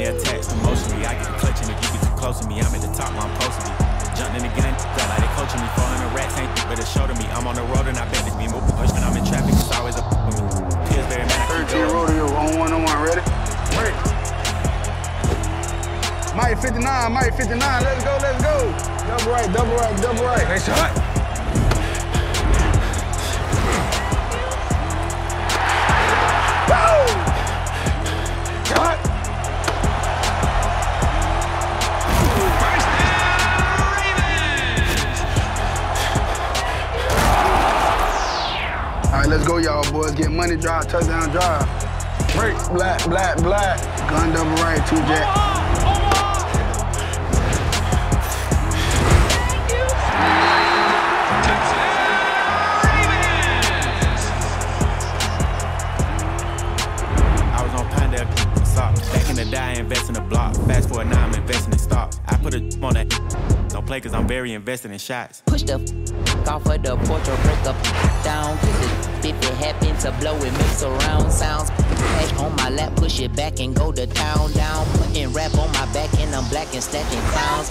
emotionally attached, emotionally. I get the clutch, and if you get too close to me, I'm at the top where I'm supposed to be. Jumping in the game, felt like they coaching me. 400 rats ain't but it showed to me. I'm on the road and I bet this moving. Push when I'm in traffic, it's always a with me. Pillsbury, man, I keep going. rodeo, on one, on one, ready? Ready. Mike 59, Mike 59, let's go, let's go. Double right, double right, double right. Nice shot. All right, let's go, y'all boys. Get money drive, touchdown drive. Break, black, black, black. Gun double right, two jack. I was on Pinedale. Back in the I invest in the block. Fast forward now, I'm investing in stock. I put a on that. Play cause I'm very invested in shots. Push the f- off of the porch or break up down. If it happen to blow, it makes surround sounds. On my lap, push it back and go to town down. Putting rap on my back and I'm black and stacking clowns.